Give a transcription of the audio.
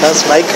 That's Mike.